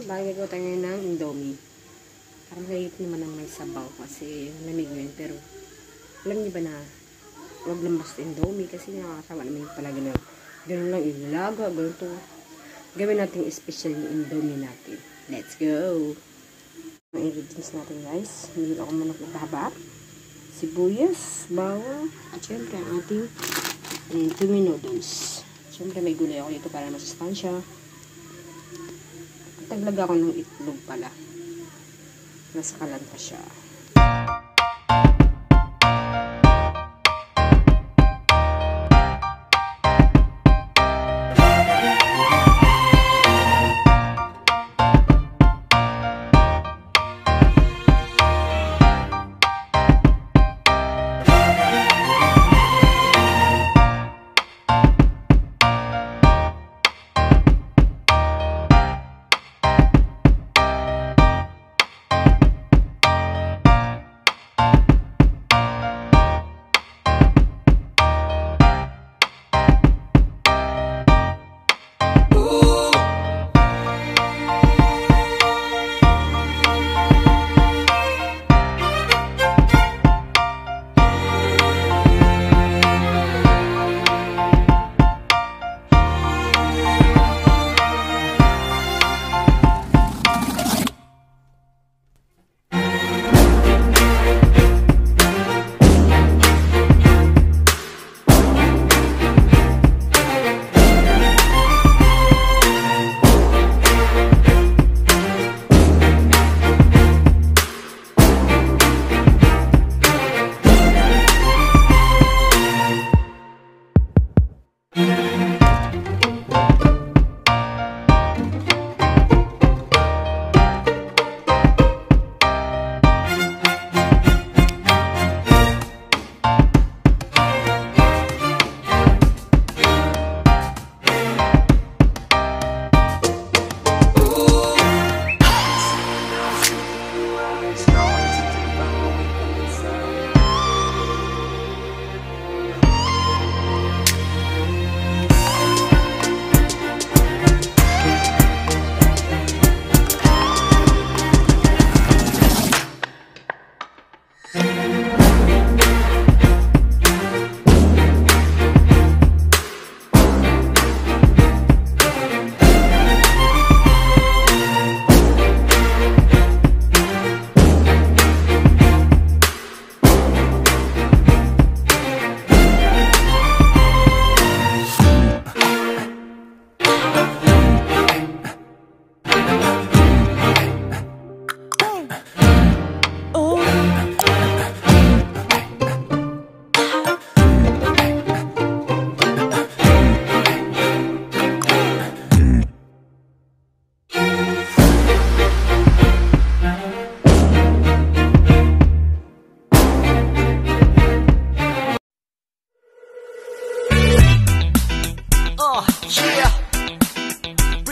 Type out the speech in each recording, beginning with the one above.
Ko tayo ngayon ng Indomie. Parang mahirap naman ang may sabaw kasi lamig yun. Pero, alam niyo ba na huwag lang basta Indomie kasi nakakasawa naman yung pala ganun. Ganun lang ilaga, ganun to. Gawin natin special yung Indomie natin. Let's go! Ang ingredients natin guys. Meron ako manok na haba. Sibuyas, bawang, at syempre ang ating um, tumi noodles. Syempre may gulay ako dito para masustansya. At naglag ako ng itlog pala. Nasa kalan pa siya.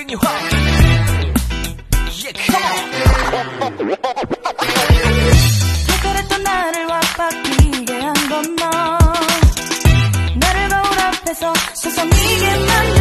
You up. Yeah, come on. 그랬던 나를 와바뀌게 한 건 너 나를 거울 앞에서 서성이게 만든